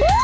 Woo!